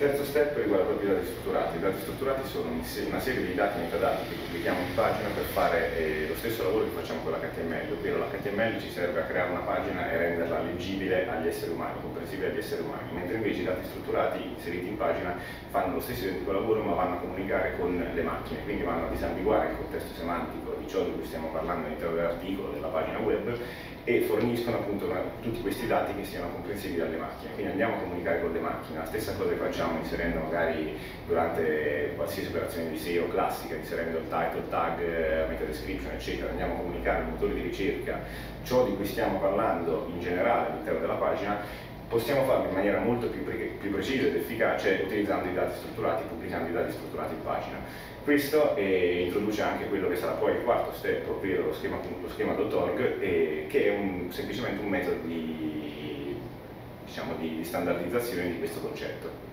Terzo step riguarda proprio i dati strutturati. I dati strutturati sono una serie di dati metadati che pubblichiamo in pagina per fare eh, lo stesso lavoro che facciamo con l'HTML, ovvero l'HTML ci serve a creare una pagina e renderla leggibile agli esseri umani, comprensibile agli esseri umani, mentre invece i dati strutturati inseriti in pagina fanno lo stesso identico lavoro ma vanno a comunicare con le macchine, quindi vanno a disambiguare il contesto semantico di ciò di cui stiamo parlando all'interno dell'articolo, della pagina web e forniscono appunto una, tutti questi dati che siano comprensibili alle macchine. Quindi andiamo a comunicare con le macchine, la stessa cosa che facciamo inserendo magari durante qualsiasi operazione di SEO classica, inserendo il title, tag, eh, meta description, eccetera, andiamo a comunicare al motore di ricerca ciò di cui stiamo parlando in generale all'interno della pagina, possiamo farlo in maniera molto più, pre più precisa ed efficace utilizzando i dati strutturati, pubblicando i dati strutturati in pagina. Questo eh, introduce anche quello che sarà poi il quarto step, ovvero lo schema, schema.org, eh, che è un, semplicemente un metodo di, diciamo, di standardizzazione di questo concetto.